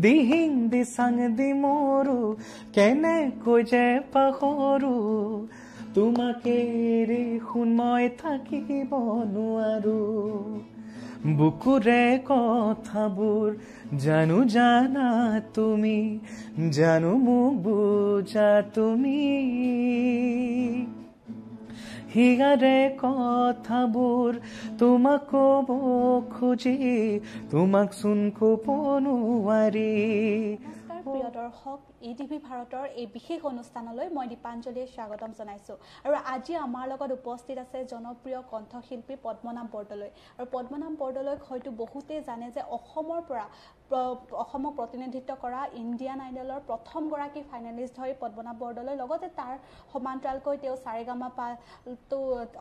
দিহিং দিচাং দি মৰো কেনেকৈ যে পাহৰো তোমাকে এৰি শুন মই থাকিব নোৱাৰো বুকুৰে কথাবোৰ জানো জানা তুমি, জানো মোক বুজা তুমি। হিয়াৰে কথাবোৰ তোমাক ক'ব খুজি তোমাক চোন ক'ব নোৱাৰি প্ৰিয় দৰ্শক ই টিভি ভাৰতৰ এই বিশেষ অনুষ্ঠানলৈ মই দীপাঞ্জলীয়ে স্বাগতম জনাইছোঁ। আৰু আজি আমাৰ লগত উপস্থিত আছে জনপ্ৰিয় কণ্ঠশিল্পী পদ্মনাভ বৰদলৈ। আৰু পদ্মনাভ বৰদলৈক হয়তো বহুতেই জানে যে অসমৰ পৰা অসমক প্ৰতিনিধিত্ব কৰা ইণ্ডিয়ান আইডলৰ প্ৰথমগৰাকী ফাইনেলিষ্ট হয় পদ্মনাভ বৰদলৈ লগতে তাৰ সমান্তৰালকৈ তেওঁ চাৰেগামা পাতো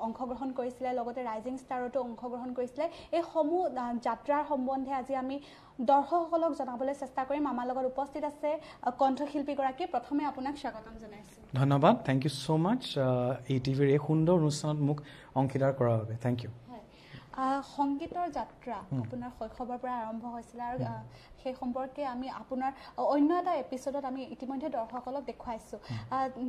অংশগ্ৰহণ কৰিছিলে লগতে ৰাইজিং ষ্টাৰতো অংশগ্ৰহণ কৰিছিলে। এইসমূহ যাত্ৰাৰ সম্বন্ধে আজি আমি দৰ্শকসকলক জনাবলৈ চেষ্টা কৰিম। আমাৰ লগত উপস্থিত আছে কণ্ঠশিল্পীগৰাকী। প্ৰথমে আপোনাক স্বাগতম জনাইছোঁ। ধন্যবাদ। থেংক ইউ ছ' মাছ ই টিভিৰ এই সুন্দৰ অনুষ্ঠানত মোক অংশীদাৰ কৰাৰ বাবে। থেংক ইউ সংগীতৰ যাত্ৰা আপোনাৰ শৈশৱৰ পৰা আৰম্ভ হৈছিলে আৰু সেই সম্পৰ্কে আমি আপোনাৰ অন্য এটা এপিছডত আমি ইতিমধ্যে দৰ্শকসকলক দেখুৱাইছোঁ।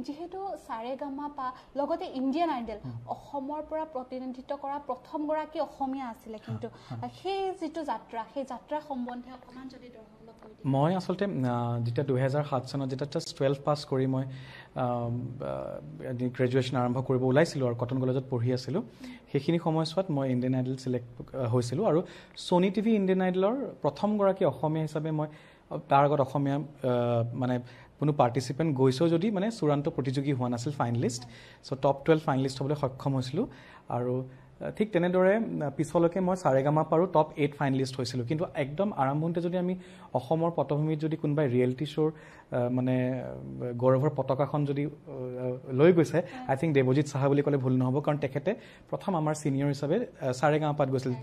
যিহেতু চাৰে গামা পা লগতে ইণ্ডিয়ান আইডল অসমৰ পৰা প্ৰতিনিধিত্ব কৰা প্ৰথমগৰাকী অসমীয়া আছিলে কিন্তু সেই যিটো যাত্ৰা সেই যাত্ৰা সম্বন্ধে অকণমান যদি দৰ্শকসকলক মই আচলতে যেতিয়া দুহেজাৰ সাত চনত যেতিয়া জাষ্ট টুৱেলভ পাছ কৰি মই গ্ৰেজুৱেশ্যন আৰম্ভ কৰিব ওলাইছিলোঁ আৰু কটন কলেজত পঢ়ি আছিলোঁ। সেইখিনি সময়ছোৱাত মই ইণ্ডিয়ান আইডল চিলেক্ট হৈছিলোঁ আৰু ছ'নি টিভি ইণ্ডিয়ান আইডলৰ প্ৰথমগৰাকী অসমীয়া হিচাপে মই তাৰ আগত অসমীয়া মানে কোনো পাৰ্টিচিপেণ্ট গৈছেও যদি মানে চূড়ান্ত প্ৰতিযোগী হোৱা নাছিল finalist so' top twelve finalist হ'বলৈ সক্ষম হৈছিলোঁ। আৰু ঠিক তেনেদৰে পিছলৈকে মই চাৰেগামা পাৰো টপ এইট ফাইনেলিষ্ট হৈছিলোঁ। কিন্তু একদম আৰম্ভণিতে যদি আমি অসমৰ পটভূমিত যদি কোনোবাই ৰিয়েলিটি শ্ব'ৰ মানে গৌৰৱৰ পতাকাখন যদি লৈ গৈছে আই থিংক দেৱজিৎ চাহা বুলি ক'লে ভুল নহ'ব কাৰণ তেখেতে প্ৰথম আমাৰ ছিনিয়ৰ হিচাপে চাৰেগামাপাত গৈছিল।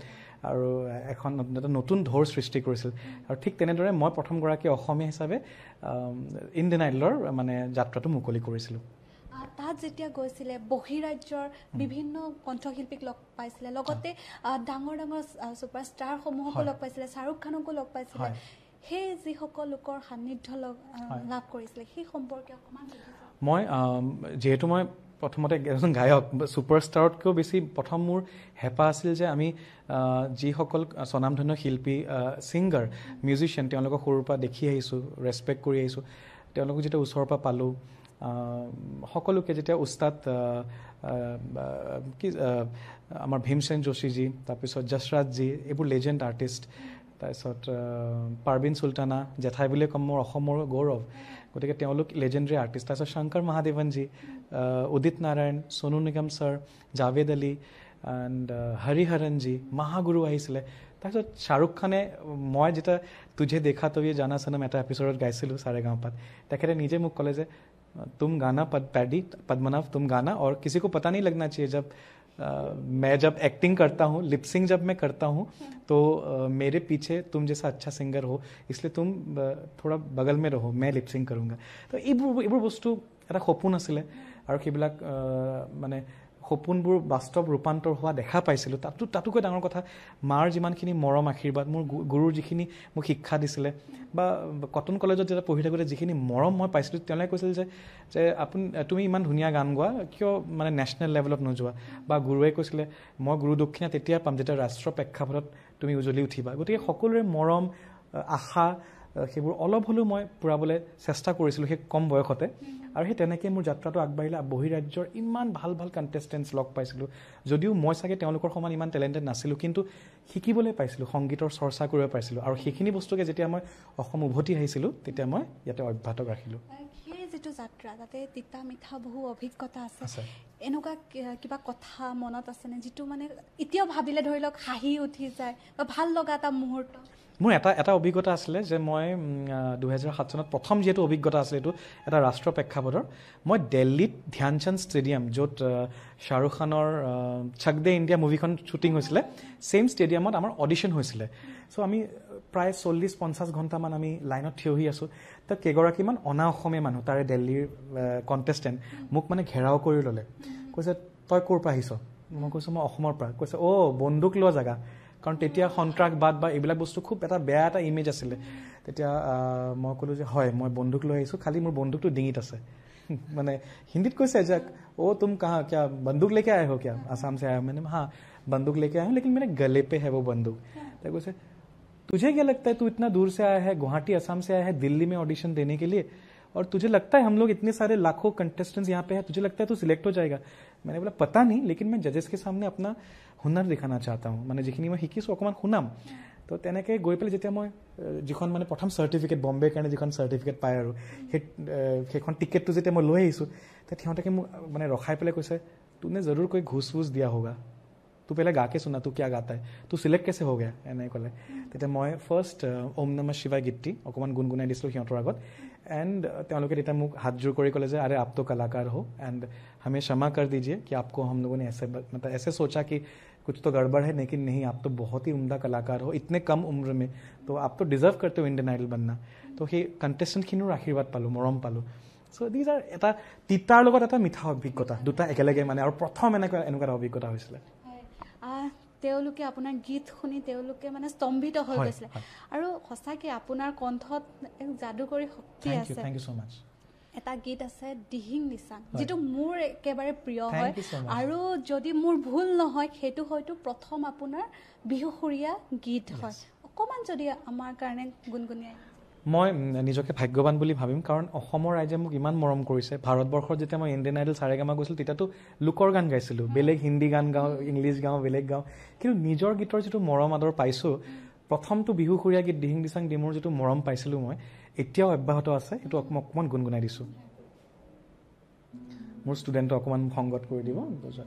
আৰু এখন এটা নতুন ঢৌৰ সৃষ্টি কৰিছিল। আৰু ঠিক তেনেদৰে মই প্ৰথমগৰাকী অসমীয়া হিচাপে ইণ্ডিয়ান আইডলৰ মানে যাত্ৰাটো মুকলি কৰিছিলোঁ। তাত যেতিয়া গৈছিলে বহিৰাজ্যৰ বিভিন্ন কণ্ঠশিল্পীক লগ পাইছিলে। লগতে ডাঙৰ ডাঙৰ ছুপাৰ ষ্টাৰসমূহকো লগ পাইছিলে শ্বাহৰুখ খানকো লগ পাইছিলে। সেই যিসকল লোকৰ সান্নিধ্য লাভ কৰিছিলে সেই সম্পৰ্কে অকণমান মই যিহেতু মই প্ৰথমতে এজন গায়ক ছুপাৰষ্টাৰতকৈও বেছি প্ৰথম মোৰ হেঁপাহ আছিল যে আমি যিসকল স্বনামধন্য শিল্পী ছিংগাৰ মিউজিচিয়ান তেওঁলোকক সৰুৰ পৰা দেখি আহিছোঁ ৰেচপেক্ট কৰি আহিছোঁ। তেওঁলোকক যেতিয়া ওচৰৰ পৰা পালোঁ সকলোকে যেতিয়া উস্তাদ কি আমাৰ ভীমসেন যোশীজী তাৰপিছত যশৰাজজী এইবোৰ লেজেণ্ড আৰ্টিষ্ট তাৰপিছত পাৰ্বিন চুলতানা জেঠাই বুলিয়ে ক'ম মোৰ অসমৰ গৌৰৱ গতিকে তেওঁলোক লেজেণ্ডৰী আৰ্টিষ্ট তাৰপিছত শংকৰ মহাদেৱনজী উদিত নাৰায়ণ সোণু নিগম ছাৰ জাভেদ আলী এণ্ড হৰিহৰণজী মহাগুৰু আহিছিলে তাৰপিছত শ্বাহৰুখ খানে মই যেতিয়া তুঝে দেখা তবিয়ে জানা চনম এটা এপিছডত গাইছিলোঁ চাৰে গাঁওপাত তেখেতে নিজে মোক ক'লে যে तुम गाना पद पैडी पद्मनाभ तुम गाना और किसी को पता नहीं लगना चाहिए जब आ, मैं जब एक्टिंग करता हूँ लिपसिंग जब मैं करता हूँ तो आ, मेरे पीछे तुम जैसा अच्छा सिंगर हो इसलिए तुम आ, थोड़ा बगल में रहो मैं लिपसिंग करूँगा তো এইবোৰ এইবোৰ বস্তু এটা সপোন আছিলে আৰু সেইবিলাক মানে সপোনবোৰ বাস্তৱ ৰূপান্তৰ হোৱা দেখা পাইছিলোঁ। তাতো তাতোকৈ ডাঙৰ কথা মাৰ যিমানখিনি মৰম আশীৰ্বাদ মোৰ গুৰুৰ যিখিনি মোক শিক্ষা দিছিলে বা কটন কলেজত যেতিয়া পঢ়ি থাকোঁতে যিখিনি মৰম মই পাইছিলোঁ তেওঁলোকে কৈছিল যে যে আপুনি তুমি ইমান ধুনীয়া গান গোৱা কিয় মানে নেশ্যনেল লেভেলত নোযোৱা? বা গুৰুৱে কৈছিলে মই গুৰু দক্ষিণা তেতিয়া পাম যেতিয়া ৰাষ্ট্ৰৰ প্ৰেক্ষাপটত তুমি উজলি উঠিবা। গতিকে সকলোৰে মৰম আশা সেইবোৰ অলপ হ'লেও মই পূৰাবলৈ চেষ্টা কৰিছিলোঁ সেই কম বয়সতে। আৰু সেই তেনেকৈ মোৰ যাত্ৰাটো আগবাঢ়িলে বহিৰাজ্যৰ ইমান ভাল ভাল কণ্টেষ্টেণ্টছ লগ পাইছিলোঁ। যদিও মই চাগে তেওঁলোকৰ সমান ইমান টেলেণ্টেড নাছিলোঁ কিন্তু শিকিবলৈ পাইছিলোঁ সংগীতৰ চৰ্চা কৰিব পাৰিছিলোঁ আৰু সেইখিনি বস্তুকে যেতিয়া মই অসম উভতি আহিছিলোঁ তেতিয়া মই ইয়াতে অব্যাহত ৰাখিলোঁ। সেই যিটো যাত্ৰা তাতে তিতা মিঠা বহু অভিজ্ঞতা আছে। এনেকুৱা কিবা কথা মনত আছেনে যিটো মানে এতিয়াও ভাবিলে ধৰি লওক হাঁহি উঠি যায় বা ভাল লগা এটা মুহূৰ্ত? মোৰ এটা এটা অভিজ্ঞতা আছিলে যে মই দুহেজাৰ সাত চনত প্ৰথম যিহেতু অভিজ্ঞতা আছিলে এইটো এটা ৰাষ্ট্ৰীয় প্ৰেক্ষাপটৰ মই দিল্লীত ধ্যানচান্দ ষ্টেডিয়াম য'ত শ্বাহৰুখ খানৰ চক দে ইণ্ডিয়া মুভিখন শ্বুটিং হৈছিলে ছেইম ষ্টেডিয়ামত আমাৰ অডিশ্যন হৈছিলে। চ' আমি প্ৰায় চল্লিছ পঞ্চাছ ঘণ্টামান আমি লাইনত থিয় হৈ আছোঁ। তাত কেইগৰাকীমান অনা অসমীয়া মানুহ তাৰে দিল্লীৰ কণ্টেষ্টেণ্ট মোক মানে ঘেৰাও কৰি ল'লে। কৈছে তই ক'ৰ পৰা আহিছ? মই কৈছোঁ মই অসমৰ পৰা। কৈছে অ' বন্দুক লোৱা জেগা। কাৰণ তেতিয়া সন্ত্ৰাসবাদ বা এইবিলাক বস্তু খুব এটা বেয়া এটা ইমেজ আছিলে তেতিয়া আহ, মই ক'লোঁ যে হয় মই বন্দুক লৈ আহিছোঁ খালি মোৰ বন্দুকটো ডিঙিত আছে মানে হিন্দীত কৈছে যে অ' তুম কাহা क्या बंदूक लेके आए हो क्या आसाम से आया हो?" मैंने हाँ बंदूक लेके आया हूँ लेकिन मेरे गले पे है वो बंदूक तो कैसे तुझे क्या लगता है तू इतना दूर से आया है गुवाहाटी असम से आया है दिल्ली में ऑडिशन देने के लिए और तुझे लगता है हम लोग इतने सारे लाखों कंटेस्टेंट्स यहाँ पे हैं तुझे लगता है तू सिलेक्ट हो जाएगा मैंने बोला पता नहीं लेकिन मैं जजेस के सामने अपना হুনাৰ দেখানা চাহ মানে যিখিনি মই শিকিছোঁ অকণমান শুনাম। তো তেনেকৈ গৈ পেলাই যেতিয়া মই যিখন মানে প্ৰথম চাৰ্টিফিকেট বম্বেৰ কাৰণে যিখন চাৰ্টিফিকেট পায় আৰু সেই সেইখন টিকেটটো যেতিয়া মই লৈ আহিছোঁ তেতিয়া সিহঁতকে মোক মানে ৰখাই পেলাই কৈছে তোনে জৰুৰ কৈ ঘোচ ফোচ দিয়া হ'গা। তো পেলাই গাকে শুনা তোক কিয় গাতাই তোৰ চিলেক্ট কেছে হ'ব এনেকৈ ক'লে। তেতিয়া মই ফাৰ্ষ্ট ওম নম শিৱাই গীতটি অকণমান গুণগুণাই দিছিলোঁ সিহঁতৰ আগত। এণ্ড তেওঁলোকে তেতিয়া মোক হাতযোৰ কৰি ক'লে যে আৰে আপটো কলাকাৰ হওঁ এণ্ড হামে ক্ষমা কৰ দিজিয়ে কি আপকো হম লোগোনে এছে এছে সোচা কি कुछ तो गड़बड़ है लेकिन नहीं आप तो बहुत ही उम्दा कलाकार हो इतने कम उम्र में तो आप तो डिजर्व करते हो ইণ্ডিয়ান আইডল बनना তো সেই কণ্টেষ্টেণ্টখিনিৰো আশীৰ্বাদ পালোঁ মৰম পালোঁ চ' দিজ আৰ এটা তিতাৰ লগত এটা মিঠা অভিজ্ঞতা দুটা একেলগে মানে আৰু প্ৰথম এনেকুৱা এনেকুৱা এটা অভিজ্ঞতা হৈছিলে হয়। আহ, তেওঁলোকে আপোনাৰ গীত শুনি তেওঁলোকে মানে স্তম্ভিত হৈ হয়, গৈছিলে হয়। আৰু সঁচাকৈ আপোনাৰ কণ্ঠত এক যাদুকৰী শক্তি থেংক ইউ আছে থেংক ইউ চ' মাছ এটা গীত আছে দিহিং নিচান। যিটো মোৰ একেবাৰে প্ৰিয় হয়. আৰু যদি মোৰ ভুল নহয় সেইটো হয়তো প্ৰথম আপোনাৰ বিহুসুৰীয়া গীত হয়। অকণমান যদি আমাৰ কাৰণে গুণগুণিয়াই। মই নিজকে ভাগ্যৱান বুলি ভাবিম কাৰণ অসমৰ ৰাইজে মোক ইমান মৰম কৰিছে। ভাৰতবৰ্ষত যেতিয়া মই ইণ্ডিয়ান আইডল চাৰেগামা গৈছিলোঁ তেতিয়াতো লোকৰ গান গাইছিলোঁ। বেলেগ হিন্দী গান গাওঁ ইংলিছ গাওঁ বেলেগ গাওঁ। কিন্তু নিজৰ গীতৰ যিটো মৰম আদৰ পাইছোঁ প্ৰথমটো বিহুসুৰীয়া গীত দিহিং দিচাং ডিমৰ যিটো মৰম পাইছিলোঁ মই এতিয়াও অব্যাহত আছে সেইটো অকণমান গুণগুণাই দিছোঁ। মোৰ ষ্টুডেণ্টে অকণমান সংগত কৰি দিব বুজা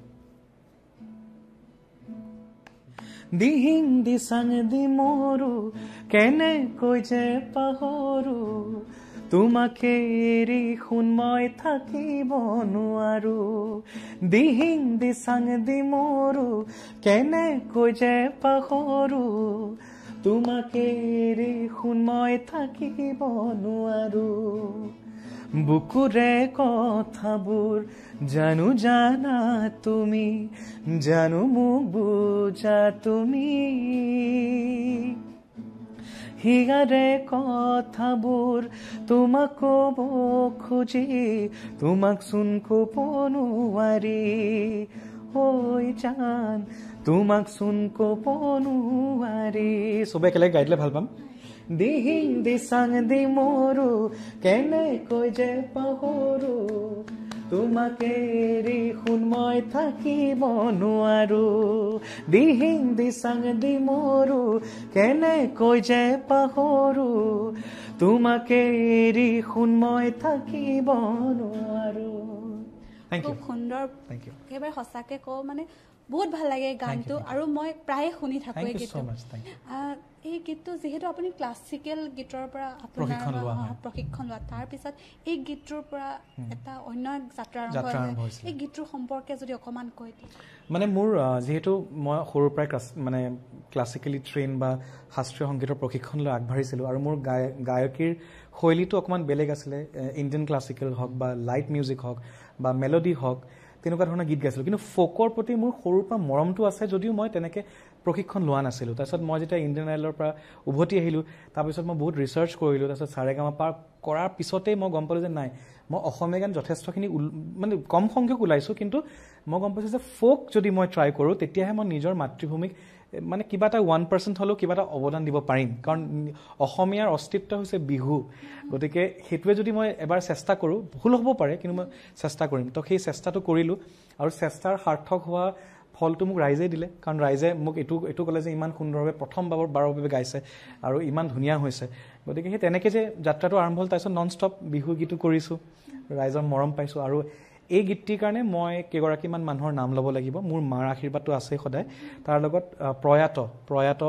দিহিং দিচাং দি মৰু কেনেকৈ যে পাহৰো তোমাকে এৰি সোণ মই থাকিব নোৱাৰো। দিহিং দিচাং দি মৰু কেনেকৈ যে পাহৰো তোমাকে সোণ মই থাকিব নোৱাৰো বুকুৰে কথাবোৰ জানো জানা তুমি, জানো মোক বুজা তুমি। হিয়াৰে কথাবোৰ তোমাক ক'ব খুজি, তোমাক চোন ক'ব নোৱাৰি ঐ জান তোমাক চোন ক'ব নোৱাৰি। চবে একেলগে গাই দিলে ভাল পাম। দিহিং দিচাং দি মৰু কেনেকৈ যে পাহৰো। তোমাকে এৰি সোণ মই থাকিব নোৱাৰো। দিহিং দিচাং দি মৰু কেনেকৈ যে পাহৰো। তোমাকে এৰি সোণ মই থাকিব নোৱাৰো। থেংক ইউ খুব সুন্দৰ থেংক ইউ একেবাৰে সঁচাকৈ কওঁ মানে বহুত ভাল লাগে গানটো আৰু মই প্ৰায়ে শুনি থাকোঁ এই গীতটো। এই গীতটো যিহেতু আপুনি ক্লাছিকেল গীতৰ পৰা আপোনাৰ প্ৰশিক্ষণ লোৱা তাৰপিছত এই গীতটোৰ পৰা এটা অন্য যাত্ৰা আৰম্ভ হৈছিলে। এই গীতটোৰ সম্পৰ্কে যদি অকণমান কৈ দিয়ে। মানে মোৰ যিহেতু মই সৰুৰ পৰাই মানে ক্লাছিকেলি ট্ৰেইন বা শাস্ত্ৰীয় সংগীতৰ প্ৰশিক্ষণ লৈ আগবাঢ়িছিলোঁ আৰু মোৰ গায় গায়কীৰ শৈলীটো অকণমান বেলেগ আছিলে ইণ্ডিয়ান ক্লাছিকেল হওক বা লাইট মিউজিক হওক বা মেলডি হওক। তেনেকুৱা ধৰণৰ গীত গাইছিলোঁ। কিন্তু ফ'কৰ প্ৰতি মোৰ সৰুৰ পৰা মৰমটো আছে যদিও মই তেনেকৈ প্ৰশিক্ষণ লোৱা নাছিলোঁ। তাৰপিছত মই যেতিয়া ইণ্ডিয়ান আইডলৰ পৰা উভতি আহিলোঁ তাৰপিছত মই বহুত ৰিচাৰ্চ কৰিলোঁ। তাৰপিছত চাৰেগামা পাৰ কৰাৰ পিছতেই মই গম পালোঁ যে নাই মই অসমীয়া গান যথেষ্টখিনি মানে কম সংখ্যক ওলাইছোঁ। কিন্তু মই গম পাইছোঁ যে ফ'ক যদি মই ট্ৰাই কৰোঁ তেতিয়াহে মই নিজৰ মাতৃভূমিক মানে কিবা এটা ওৱান পাৰ্চেণ্ট হ'লেও কিবা এটা অৱদান দিব পাৰিম। কাৰণ অসমীয়াৰ অস্তিত্ব হৈছে বিহু। গতিকে সেইটোৱে যদি মই এবাৰ চেষ্টা কৰোঁ ভুল হ'ব পাৰে কিন্তু মই চেষ্টা কৰিম। তো সেই চেষ্টাটো কৰিলোঁ আৰু চেষ্টাৰ সাৰ্থক হোৱা ফলটো মোক ৰাইজেই দিলে। কাৰণ ৰাইজে মোক এইটো এইটো ক'লে যে ইমান সুন্দৰভাৱে প্ৰথম বাৰৰ বাৰৰ বাবে গাইছে আৰু ইমান ধুনীয়া হৈছে। গতিকে সেই তেনেকৈ যে যাত্ৰাটো আৰম্ভ হ'ল তাৰপিছত নন ষ্টপ বিহু গীতো কৰিছোঁ ৰাইজৰ মৰম পাইছোঁ আৰু এই গীতটিৰ কাৰণে মই কেইগৰাকীমান মানুহৰ নাম ল'ব লাগিব। মোৰ মাৰ আশীৰ্বাদটো আছেই সদায়। তাৰ লগত প্ৰয়াত প্ৰয়াত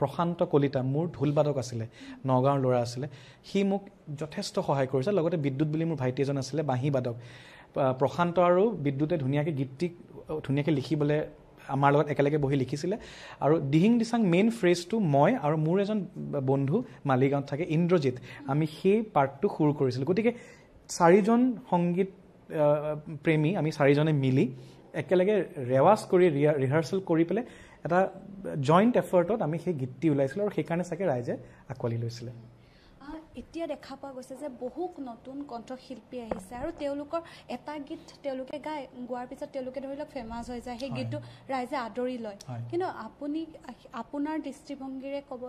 প্ৰশান্ত কলিতা মোৰ ঢোলবাদক আছিলে নগাঁৱৰ ল'ৰা আছিলে। সি মোক যথেষ্ট সহায় কৰিছে। লগতে বিদ্যুৎ বুলি মোৰ ভাইটি এজন আছিলে বাঁহী বাদক। আহ, প্ৰশান্ত আৰু বিদ্যুতে ধুনীয়াকৈ গীতটি ধুনীয়াকৈ লিখিবলৈ আমাৰ লগত একেলগে বহি লিখিছিলে। আৰু দিহিং দিচাং মেইন ফ্ৰেজটো মই আৰু মোৰ এজন বন্ধু মালিগাঁৱত থাকে ইন্দ্ৰজিৎ আমি সেই পাৰ্টটো সুৰ কৰিছিলোঁ। গতিকে চাৰিজন সংগীত প্ৰেমী আমি চাৰিজনে মিলি একেলগে ৰেৱাজ কৰি ৰিহাৰ্চেল কৰি পেলাই এটা জইণ্ট এফৰ্টত আমি সেই গীতটি ওলাইছিলোঁ আৰু সেইকাৰণে চাগে ৰাইজে আঁকোৱালি লৈছিলে এতিয়া দেখা পোৱা গৈছে যে বহু নতুন কণ্ঠশিল্পী আহিছে আৰু তেওঁলোকৰ এটা গীত তেওঁলোকে গায় গোৱাৰ পিছত তেওঁলোকে ধৰি লওক ফেমাছ হৈ যায় সেই। গীতটো ৰাইজে আদৰি লয়। কিন্তু আপুনি আপোনাৰ দৃষ্টিভংগীৰে ক'ব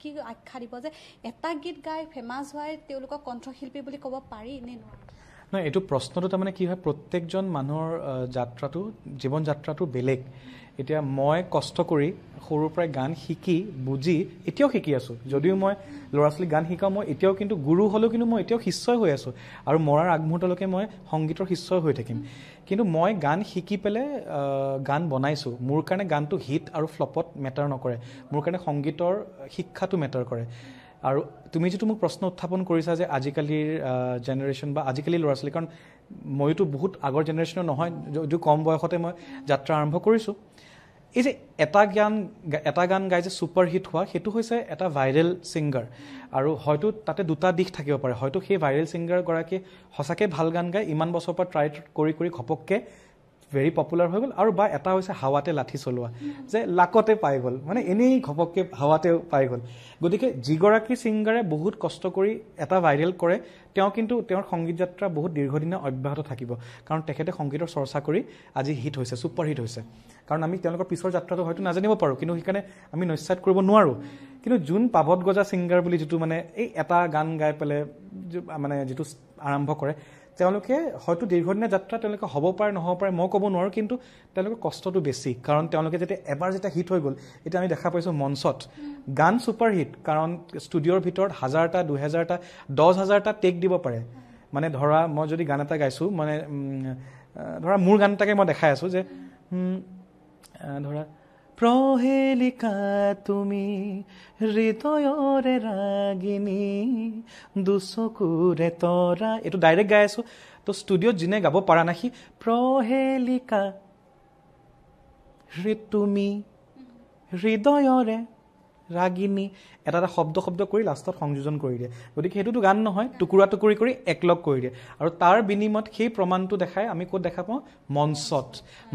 কি আখ্যা দিব যে এটা গীত গাই ফেমাছ হোৱাই তেওঁলোকক কণ্ঠশিল্পী বুলি ক'ব পাৰি নে নোৱাৰি নহয় এইটো প্ৰশ্নটো তাৰমানে কি হয় প্ৰত্যেকজন মানুহৰ যাত্ৰাটো জীৱন যাত্ৰাটো বেলেগ। এতিয়া মই কষ্ট কৰি সৰুৰ পৰাই গান শিকি বুজি এতিয়াও শিকি আছোঁ। যদিও মই ল'ৰা ছোৱালীক গান শিকাওঁ মই এতিয়াও কিন্তু গুৰু হ'লেও কিন্তু মই এতিয়াও শিষ্যই হৈ আছোঁ। আৰু মৰাৰ আগমুহূৰ্তলৈকে মই সংগীতৰ শিষ্যই হৈ থাকিম। কিন্তু মই গান শিকি পেলাই গান বনাইছোঁ। মোৰ কাৰণে গানটো হিট আৰু ফ্লপত মেটাৰ নকৰে। মোৰ কাৰণে সংগীতৰ শিক্ষাটো মেটাৰ কৰে। আৰু তুমি যিটো মোক প্ৰশ্ন উত্থাপন কৰিছা যে আজিকালিৰ জেনেৰেশ্যন বা আজিকালি ল'ৰা ছোৱালী কাৰণ ময়োতো বহুত আগৰ জেনেৰেশ্যনৰ নহয় যদিও কম বয়সতে মই যাত্ৰা আৰম্ভ কৰিছোঁ। এই যে এটা গান এটা গান গাই যে ছুপাৰ হিট হোৱা সেইটো হৈছে এটা ভাইৰেল ছিংগাৰ। আৰু হয়তো তাতে দুটা দিশ থাকিব পাৰে। হয়তো সেই ভাইৰেল ছিংগাৰগৰাকীয়ে সঁচাকৈ ভাল গান গায় ইমান বছৰৰ পৰা ট্ৰাই কৰি কৰি ঘপককৈ ভেৰি পপুলাৰ হৈ গ'ল আৰু বা এটা হৈছে হাৱাতে লাঠি চলোৱা যে লাকতে পাই গ'ল মানে এনেই ঘপককৈ হাৱাতে পাই গ'ল। গতিকে যিগৰাকী ছিংগাৰে বহুত কষ্ট কৰি এটা ভাইৰেল কৰে তেওঁ কিন্তু তেওঁৰ সংগীত যাত্ৰা বহুত দীৰ্ঘদিনীয়া অব্যাহত থাকিব। কাৰণ তেখেতে সংগীতৰ চৰ্চা কৰি আজি হিট হৈছে ছুপাৰ হিট হৈছে। কাৰণ আমি তেওঁলোকৰ পিছৰ যাত্ৰাটো হয়তো নাজানিব পাৰোঁ কিন্তু সেইকাৰণে আমি নস্যাত কৰিব নোৱাৰোঁ। কিন্তু যোন পাভত গজা ছিংগাৰ বুলি যিটো মানে এই এটা গান গাই পেলাই মানে যিটো আৰম্ভ কৰে তেওঁলোকে হয়তো দীৰ্ঘদিনীয়া যাত্ৰা তেওঁলোকে হ'ব পাৰে নহ'ব পাৰে মই ক'ব নোৱাৰোঁ কিন্তু তেওঁলোকৰ কষ্টটো বেছি। কাৰণ তেওঁলোকে যেতিয়া এবাৰ যেতিয়া হিট হৈ গ'ল এতিয়া আমি দেখা পাইছোঁ মঞ্চত গান ছুপাৰ হিট কাৰণ ষ্টুডিঅ'ৰ ভিতৰত হাজাৰটা দুহেজাৰটা দহ হাজাৰটা টেক দিব পাৰে। মানে ধৰা মই যদি গান এটা গাইছোঁ মানে ধৰা মোৰ গান এটাকে মই দেখাই আছোঁ যে ধৰা প্ৰহেলিকা তুমি হৃদয়ৰে ৰাগিনী দুচকুৰে তৰা এইটো ডাইৰেক্ট গাই আছোঁ তো ষ্টুডিঅ'ত যোনে গাব পৰা সি প্ৰহেলিকা তুমি হৃদয়ৰে ৰাগিনী এটা এটা শব্দ শব্দ কৰি লাষ্টত সংযোজন কৰি দিয়ে। গতিকে সেইটোতো গান নহয় টুকুৰা টুকুৰি কৰি একলগ কৰি দিয়ে। আৰু তাৰ বিনিময়ত সেই প্ৰমাণটো দেখাই আমি ক'ত দেখা পাওঁ? মঞ্চত।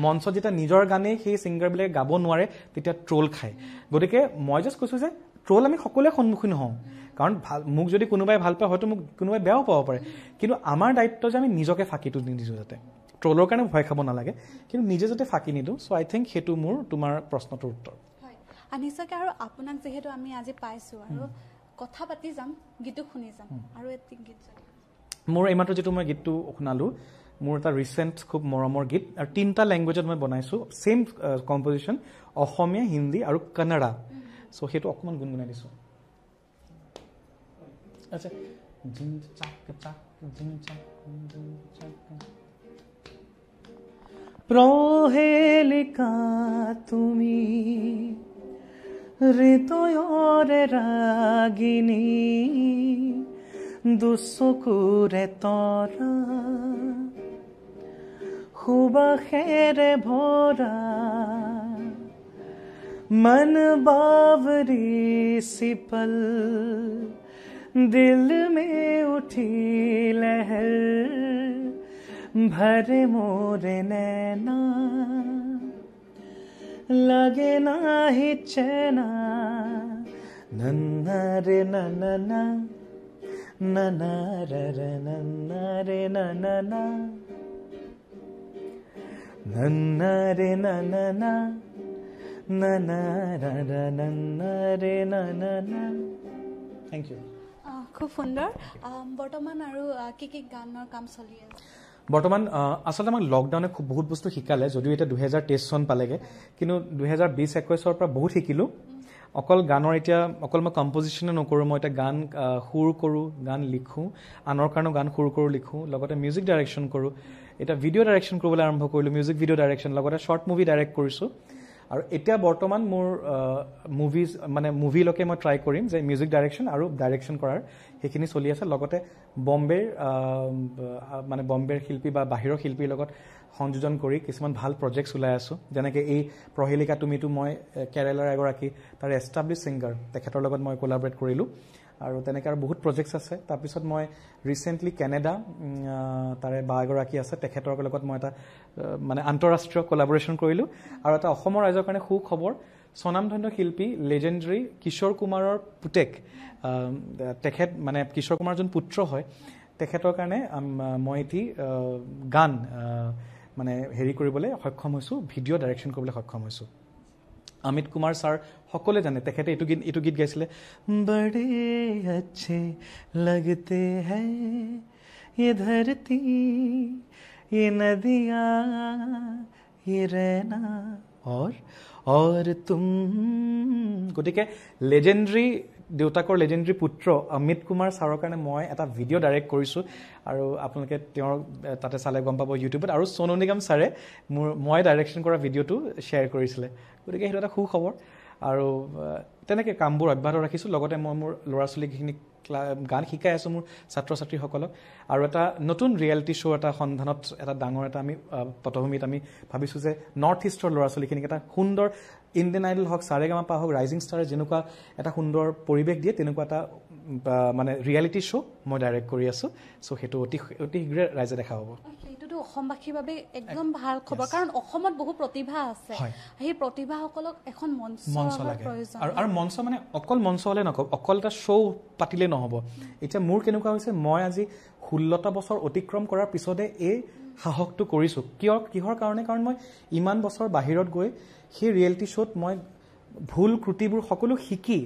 মঞ্চত যেতিয়া নিজৰ গানেই সেই ছিংগাৰবিলাকে গাব নোৱাৰে তেতিয়া ট্ৰল খায়। গতিকে মই জাষ্ট কৈছোঁ যে ট্ৰল আমি সকলোৱে সন্মুখীন হওঁ। কাৰণ ভাল মোক যদি কোনোবাই ভাল পায় হয়তো মোক কোনোবাই বেয়াও পাব পাৰে। কিন্তু আমাৰ দায়িত্ব যে আমি নিজকে ফাঁকিটো নিদিছোঁ যাতে। ট্ৰলৰ কাৰণে ভয় খাব নালাগে। কিন্তু নিজে যাতে ফাঁকি নিদিওঁ। চ' আই থিংক সেইটো মোৰ তোমাৰ প্ৰশ্নটোৰ উত্তৰ। আনিছাকে আৰু আপোনাক যিহেতু আমি আজি পাইছোঁ আৰু কথা পাতি যাম গীতো শুনি যাম আৰু এটি গীত মোৰ এইমাত্ৰ যিটো মই গীতটো শুনালোঁ মোৰ এটা ৰিচেণ্ট খুব মৰমৰ গীত আৰু তিনিটা লেংগুৱেজত মই বনাইছোঁ ছেইম কম্পজিশ্যন অসমীয়া হিন্দী আৰু কানাডা। চ' সেইটো অকণমান গুণগুণাই দিছোঁ। আচ্ছা প্ৰহেলিকা তুমি হৃদয়রে রাগিনী দুচকুৰে তৰা সুবাসেৰে ভৰা মন বাবৰি চিপল দিল মে উঠি লহৰ ভৰে মোৰে নैনা ಲಗೆ ನಾಹಿಚ್ಚನ ನನ್ನ ರೇ ನನ್ನ ನನ ರೇ ನನ್ನ ರೇ ನನ್ನ ನನ್ನ ರೇ ನನ್ನ ನನ ರ ನನ್ನ ರೇ ನನ್ನ থেংক ইউ খুব সুন্দর বর্তমান আর কি কি গানের কাম চলি আছে বৰ্তমান আচলতে আমাক লকডাউনে খুব বহুত বস্তু শিকালে যদিও এতিয়া দুহেজাৰ তেইছ চন পালেগে কিন্তু দুহেজাৰ বিছ একৈছৰ পৰা বহুত শিকিলোঁ। অকল গানৰ এতিয়া অকল মই কম্পজিশ্যনে নকৰোঁ মই এতিয়া গান সুৰ কৰোঁ গান লিখোঁ আনৰ কাৰণেও গান সুৰ কৰোঁ লিখোঁ লগতে মিউজিক ডাইৰেকশ্যন কৰোঁ। এতিয়া ভিডিঅ' ডাইৰেকশ্যন কৰিবলৈ আৰম্ভ কৰিলোঁ মিউজিক ভিডিঅ' ডাইৰেকশ্যন লগতে শ্বৰ্ট মুভি ডাইৰেক্ট কৰিছোঁ। আৰু এতিয়া বৰ্তমান মোৰ মুভিজ মানে মুভিলৈকে মই ট্ৰাই কৰিম যে মিউজিক ডাইৰেকশ্যন আৰু ডাইৰেকশ্যন কৰাৰ সেইখিনি চলি আছে। লগতে বম্বেৰ মানে বম্বেৰ শিল্পী বা বাহিৰৰ শিল্পীৰ লগত সংযোজন কৰি কিছুমান ভাল প্ৰজেক্টছ ওলাই আছোঁ। যেনেকৈ এই প্ৰহেলিকা তুমিতো মই কেৰেলাৰ এগৰাকী তাৰ এষ্টাব্লিছ ছিংগাৰ তেখেতৰ লগত মই কোলাবৰেট কৰিলোঁ। আৰু তেনেকৈ আৰু বহুত প্ৰজেক্টছ আছে। তাৰপিছত মই ৰিচেণ্টলি কেনেডা তাৰে বা এগৰাকী আছে তেখেতৰ লগত মই এটা মানে আন্তঃৰাষ্ট্ৰীয় কলাবৰেশ্যন কৰিলোঁ। আৰু এটা অসমৰ ৰাইজৰ কাৰণে সুখবৰ স্বনামধন্য শিল্পী লেজেণ্ডৰী কিশোৰ কুমাৰৰ পুতেক আহ, তেখেত মানে কিশোৰ কুমাৰ যোন পুত্ৰ হয় তেখেতৰ কাৰণে আম, মই এটি আহ, গান আহ, মানে হেৰি কৰিবলৈ সক্ষম হৈছোঁ ভিডিঅ' ডাইৰেকশ্যন কৰিবলৈ সক্ষম হৈছোঁ অমিত কুমাৰ ছাৰ সকলোৱে জানে তেখেতে এইটো গীত এইটো গীত গাইছিলে বড়ে আচ্ছে লগতে হে ये धरती ये नदिया ये रहना গতিকে লেজেণ্ডেৰী দেউতাকৰ লেজেণ্ডেৰী পুত্ৰ অমিত কুমাৰ ছাৰৰ কাৰণে মই এটা ভিডিঅ' ডাইৰেক্ট কৰিছোঁ আৰু আপোনালোকে তেওঁৰ তাতে চালে গম পাব ইউটিউবত আৰু চনু নিগম ছাৰে মোৰ মই ডাইৰেকশ্যন কৰা ভিডিঅ'টো শ্বেয়াৰ কৰিছিলে। গতিকে সেইটো এটা সুখবৰ। আৰু তেনেকৈ কামবোৰ অব্যাহত ৰাখিছোঁ। লগতে মই মোৰ ল'ৰা ছোৱালীখিনিক গান শিকাই আছোঁ মোৰ ছাত্ৰ ছাত্ৰীসকলক আৰু এটা নতুন ৰিয়েলিটি শ্ব' এটা সন্ধানত এটা ডাঙৰ এটা আমি পটভূমিত আমি ভাবিছোঁ যে নৰ্থ ইষ্টৰ ল'ৰা ছোৱালীখিনিক এটা সুন্দৰ ইণ্ডিয়ান আইডল হওক চাৰেগামাপা হওক ৰাইজিং ষ্টাৰে যেনেকুৱা এটা সুন্দৰ পৰিৱেশ দিয়ে তেনেকুৱা এটা মানে ৰিয়েলিটি শ্ব' মই ডাইৰেক্ট কৰি আছোঁ। চ' সেইটো অতি অতি শীঘ্ৰে ৰাইজে দেখা হ'ব। সেইটোতো অসমবাসীৰ বাবে একদম ভাল খবৰ। কাৰণ অসমত বহু প্ৰতিভা আছে। সেই প্ৰতিভাসকলক এখন মঞ্চ লাগে। আৰু মঞ্চ মানে অকল মঞ্চ হ'লে নকওঁ অকল এটা শ্ব' পাতিলেই নহ'ব। এতিয়া মোৰ কেনেকুৱা হৈছে মই আজি ষোল্লটা বছৰ অতিক্ৰম কৰাৰ পিছতে এই সাহসটো কৰিছোঁ। কিয় কিহৰ কাৰণে? কাৰণ মই ইমান বছৰ বাহিৰত গৈ সেই ৰিয়েলিটি শ্ব'ত মই ভুল ক্ৰুটিবোৰ সকলো শিকি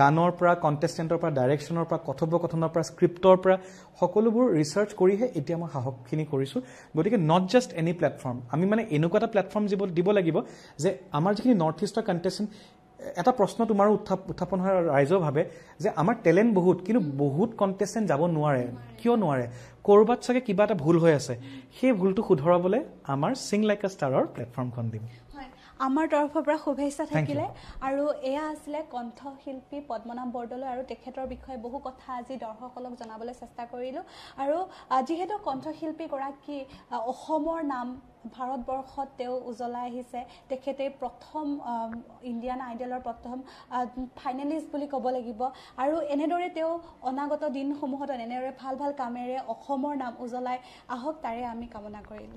গানৰ পৰা কণ্টেষ্টেণ্টৰ পৰা ডাইৰেকশ্যনৰ পৰা কথোপকথনৰ পৰা স্ক্ৰিপ্টৰ পৰা সকলোবোৰ ৰিচাৰ্চ কৰিহে এতিয়া মই সাহসখিনি কৰিছোঁ। গতিকে নট জাষ্ট এনি প্লেটফৰ্ম আমি মানে এনেকুৱা এটা প্লেটফৰ্ম দিব দিব লাগিব যে আমাৰ যিখিনি নৰ্থ ইষ্টৰ কণ্টেষ্টেণ্ট এটা প্ৰশ্ন তোমাৰো উত্থাপ উত্থাপন হয় আৰু ৰাইজেও ভাবে যে আমাৰ টেলেণ্ট বহুত কিন্তু বহুত কণ্টেষ্টেণ্ট যাব নোৱাৰে। কিয় নোৱাৰে? ক'ৰবাত চাগে কিবা এটা ভুল হৈ আছে। সেই ভুলটো শুধৰাবলৈ আমাৰ চিং লাইক এ ষ্টাৰৰ প্লেটফৰ্মখন দিম। আমাৰ তৰফৰ পৰা শুভেচ্ছা. থাকিলে। আৰু এয়া আছিলে কণ্ঠশিল্পী পদ্মনাভ বৰদলৈ আৰু তেখেতৰ বিষয়ে বহু কথা আজি দৰ্শকসকলক জনাবলৈ চেষ্টা কৰিলোঁ। আৰু যিহেতু কণ্ঠশিল্পীগৰাকী অসমৰ নাম ভাৰতবৰ্ষত তেওঁ উজ্বলাই আহিছে তেখেতে প্ৰথম ইণ্ডিয়ান আইডলৰ প্ৰথম ফাইনেলিষ্ট বুলি ক'ব লাগিব। আৰু এনেদৰে তেওঁ অনাগত দিনসমূহত এনেদৰে ভাল ভাল কামেৰে অসমৰ নাম উজ্বলাই আহক তাৰে আমি কামনা কৰিলোঁ।